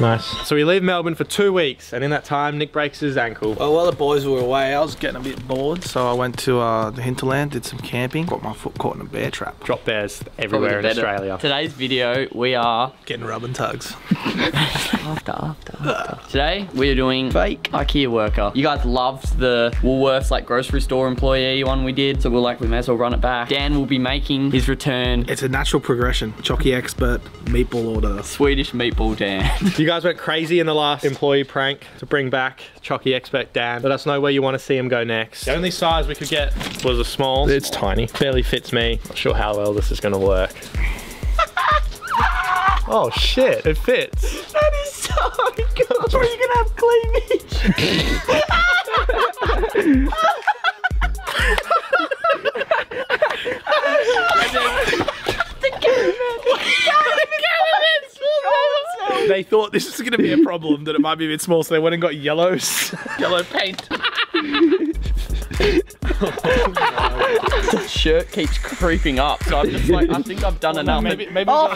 Nice. So we leave Melbourne for two weeks, and in that time, Nick breaks his ankle. Well, while the boys were away, I was getting a bit bored, so I went to uh, the hinterland, did some camping, got my foot caught in a bear trap. Drop bears everywhere in Australia. Today's video, we are Getting rub and tugs. after, after, after. Today we are doing fake IKEA worker. You guys loved the Woolworths like grocery store employee one we did, so we're like we may as well run it back. Dan will be making his return. It's a natural progression. Chocky expert, meatball order. Swedish meatball Dan. You guys went crazy in the last employee prank to bring back Chocky Expert Dan. Let us know where you want to see him go next. The only size we could get was a small. It's tiny. Barely fits me. Not sure how well this is going to work. oh shit, it fits. that is so good. Are you gonna have cleavage? They thought this was going to be a problem, that it might be a bit small, so they went and got yellows, yellow paint. Shirt keeps creeping up, so I'm just like, I think I've done enough. Maybe, maybe oh,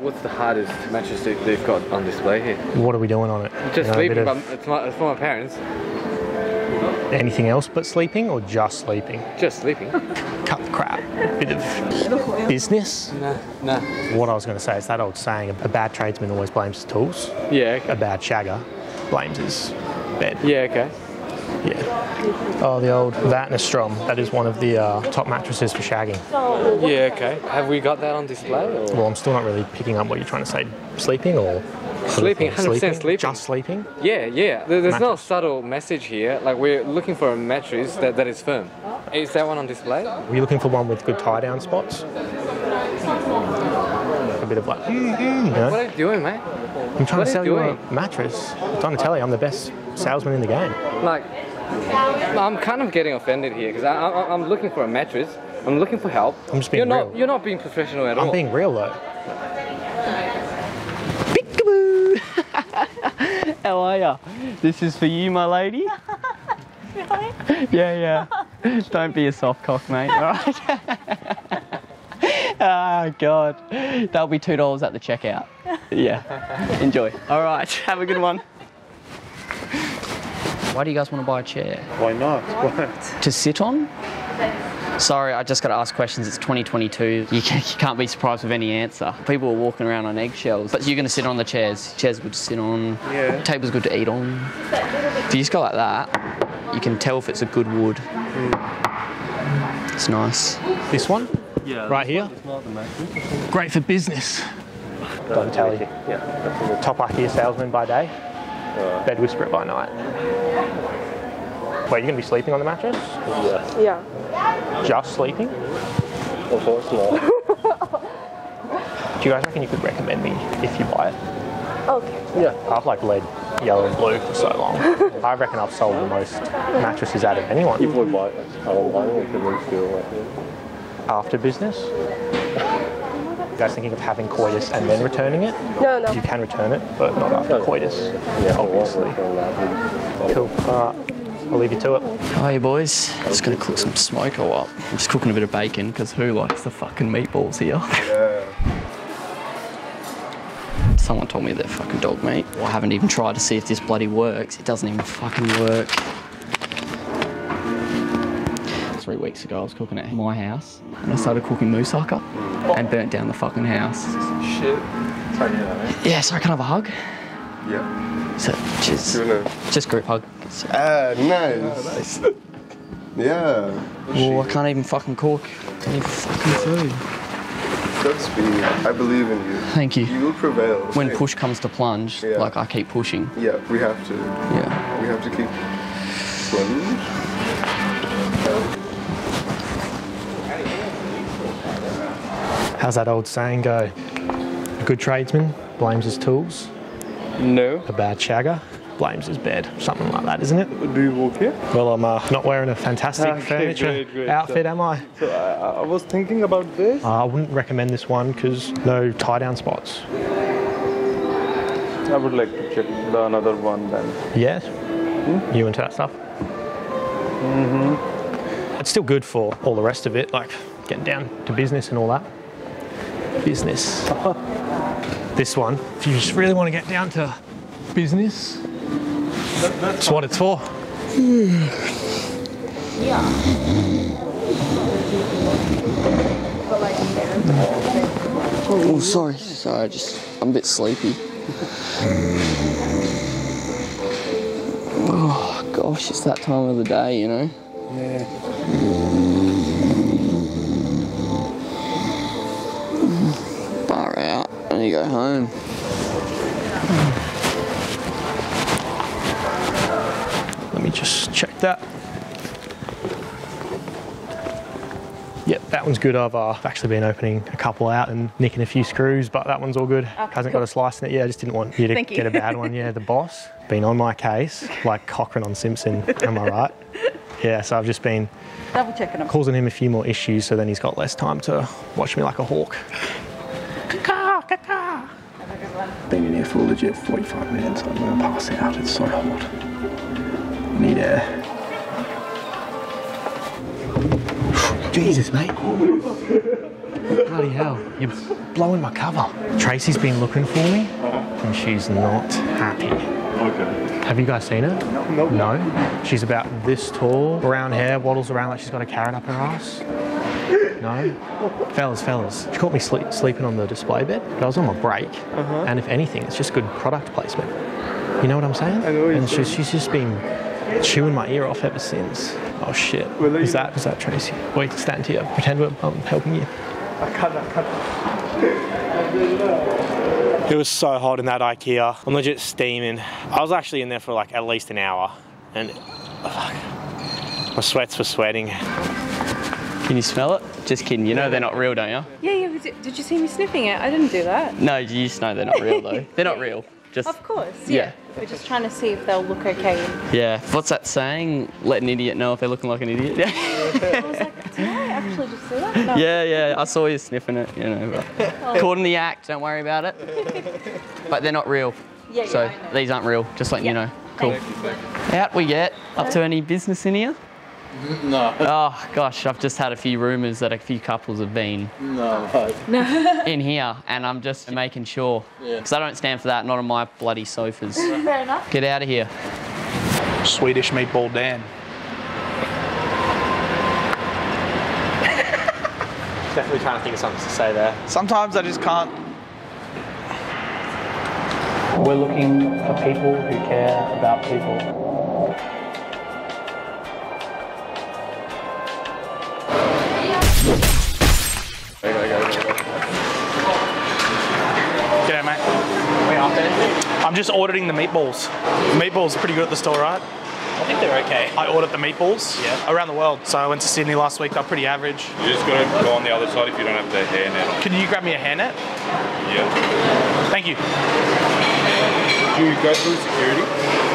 What's the hardest mattress that they've got on display here? What are we doing on it? Just You know, a sleeping, but of it's, my, it's for my parents. Anything else but sleeping or just sleeping? Just sleeping. Cut the crap. Bit of business. nah, nah. What I was going to say is that old saying: a bad tradesman always blames his tools. Yeah, A bad shagger blames his bed. Yeah, okay. Yeah. Oh, the old Vatnestrom. That is one of the uh, top mattresses for shagging. Yeah, okay. Have we got that on display? Or? Well, I'm still not really picking up what you're trying to say. Sleeping or sort of Sleeping, 100% sleeping. Just sleeping. Yeah, yeah. There- There's no subtle message here. Like we're looking for a mattress that, that is firm. Is that one on display? Were you looking for one with good tie down spots? A bit of like, mm, mm, you know? What are you doing, mate? I'm trying what to sell you you a mattress. I'm trying to tell you I'm the best salesman in the game. Like, I'm kind of getting offended here because I, I, I'm looking for a mattress. I'm looking for help. I'm just being you're not. You're not being professional at all. I'm being real though. How are ya? This is for you, my lady. really? yeah, yeah. Don't be a soft cock, mate. All right. Ah, God. That'll be two dollars at the checkout. Yeah. Enjoy. All right. Have a good one. Why do you guys want to buy a chair? Why not? To sit on? Sorry, I just got to ask questions. It's 2022. You, can, you can't be surprised with any answer. People are walking around on eggshells. But you're going to sit on the chairs. Chairs are good to sit on. Yeah. Table's good to eat on. If you just go like that, you can tell if it's a good wood. It's nice. This one? Yeah. Right here? Great for business. Don't tell you. Top IKEA salesman by day, bed whisperer by night. Wait, you're going to be sleeping on the mattress? Yeah. Yeah. Just sleeping? Of course not. Do you guys reckon you could recommend me if you buy it? Okay. Yeah. I've like led yellow and blue for so long. I reckon I've sold the most mattresses out of anyone. If we buy it, I don't buy it, we can feel like it. After business? You guys thinking of having coitus and then returning it? No, no. You can return it, but not after coitus. Yeah, obviously. obviously. Cool. All right. I'll leave you to it. Hi, boys. Just gonna cook some smoko up. I'm just cooking a bit of bacon because who likes the fucking meatballs here? Yeah. Someone told me they're fucking dog meat. I haven't even tried to see if this bloody works. It doesn't even fucking work. Three weeks ago, I was cooking at my house and I started cooking moussaka and burnt down the fucking house. Shit. Yeah, so I can have a hug. Yeah. So, just, Tuna. just group hug. So, Ah, nice. yeah. well, I can't even fucking cook. I need fucking food. Trust me, I believe in you. Thank you. You will prevail. When okay? push comes to plunge, Yeah. like I keep pushing. Yeah, we have to. Yeah. We have to keep plunge. How's that old saying go? A good tradesman blames his tools. No. A bad shagger blames his bed. Something like that, isn't it? Do you work here? Well, I'm uh, not wearing a fantastic Okay, furniture great, great. outfit, am I? So I, I was thinking about this. Uh, I wouldn't recommend this one because no tie down spots. I would like to check the another one then. Yes? You into that stuff? Mm-hmm. It's still good for all the rest of it, like getting down to business and all that. business. this one, if you just really want to get down to business, that's what it's for. Yeah. Oh, sorry. Sorry, I just I'm a bit sleepy. Oh gosh, it's that time of the day, you know. Yeah. Out. I need to go home. Let me just check that. Yep, that one's good. I've uh, actually been opening a couple out and nicking a few screws, but that one's all good. Hasn't got a slice in it. Yeah, I just didn't want you to Thank you. get a bad one. Yeah, the boss been on my case like Cochrane on Simpson. Am I right? Yeah, so I've just been Double checking them. causing him a few more issues, so then he's got less time to watch me like a hawk. Been in here for legit 45 minutes. I'm gonna pass it out. It's so hot. I need air. Jesus, mate. Bloody hell, you're blowing my cover. Tracy's been looking for me, and she's not happy. Okay. Have you guys seen her? No. No? She's about this tall, brown hair, waddles around like she's got a carrot up her ass. No? Fellas, fellas, she caught me sleep, sleeping on the display bed, but I was on my break, and if anything, it's just good product placement. You know what I'm saying? I know And she's, she's just been chewing my ear off ever since. Oh shit. Is that, is that Tracy? Wait, stand here. Pretend we're um, helping you. I can't, I can't. It was so hot in that IKEA. I'm legit steaming. I was actually in there for like at least an hour, and fuck, my sweats were sweating. Can you smell it? Just kidding. You know they're not real, don't you? Yeah, yeah. it- Did you see me sniffing it? I didn't do that. No, you just know they're not real though. They're not real. Just Of course. Yeah. We're just trying to see if they'll look okay. yeah. What's that saying? Let an idiot know if they're looking like an idiot. Yeah. I was like, did I actually just do that? No. Yeah, yeah, I saw you sniffing it, you know. But oh. caught in the act, don't worry about it. But they're not real. Yeah, yeah, so know. these aren't real, just letting you know. Cool. Out we get. Up to any business in here? No. Oh gosh, I've just had a few rumours that a few couples have been No. no. in here, and I'm just making sure. Because I don't stand for that, not on my bloody sofas. Fair enough. Get out of here. Swedish meatball Dan. Definitely trying to think of something to say there. Sometimes I just can't. We're looking for people who care about people. Just ordering the meatballs. Meatballs are pretty good at the store, right? I think they're okay. I ordered the meatballs Yeah. around the world. So I went to Sydney last week. They're pretty average. You just gotta go on the other side if you don't have the hairnet on. Can you grab me a hairnet? Yeah. Thank you. Do you go through security?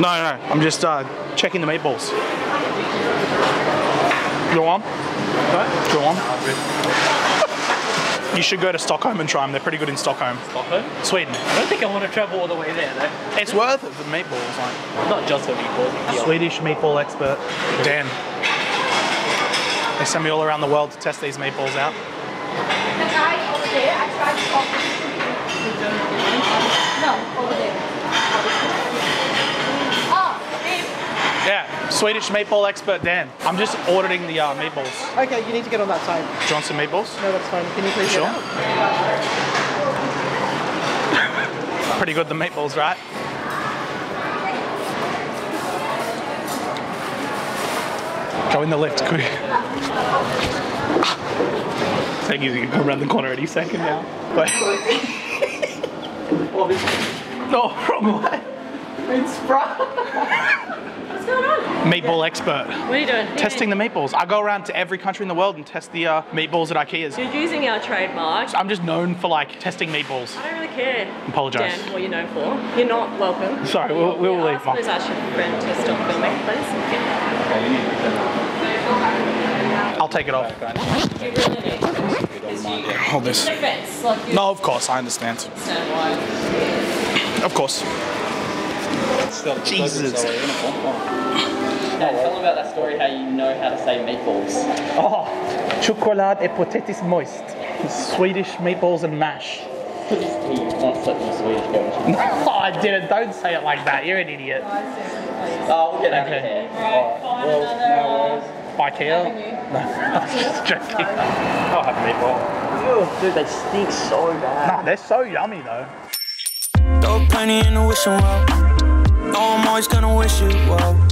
No, no, I'm just uh, checking the meatballs. Go on. Go on. You should go to Stockholm and try them. They're pretty good in Stockholm. Stockholm? Sweden. I don't think I want to travel all the way there though. It's worth it for meatballs. Like. Not just for meatballs. Swedish meatball expert, Dan. They send me all around the world to test these meatballs out. The guy over there, I tried to talk No, over there. Oh, Dave. Yeah, Swedish meatball expert Dan. I'm just ordering the uh, meatballs. Okay, you need to get on that side. Johnson meatballs. No, that's fine. Can you please Sure. Pretty good, the meatballs, right? Go in the lift, quick. Thank you, you can come around the corner any second now. Wait. no, wrong way. What's going on? Meatball expert. What are you doing? Testing the meatballs. I go around to every country in the world and test the uh, meatballs at IKEA's. You're using our trademark. I'm just known for like testing meatballs. I don't really care. Apologise. Dan, what you're known for. You're not welcome. Sorry, we'll, we'll leave. Ask Please ask your friend to stop filming, please. I'll take it off. You really need to. Because you, Hold this. defense, like you No, of course, I understand. understand why. Of course. Jesus. Dad, tell them about that story how you know how to say meatballs. Oh, chocolate et potatis moist. Swedish meatballs and mash. No, I didn't. Don't say it like that. You're an idiot. Oh, we'll get that Okay. Well, IKEA? No, I'm just joking. I'll have meatball. Dude, they stink so bad. Nah, they're so yummy though. Throw plenty in the wishing well. No, I'm always gonna wish you well.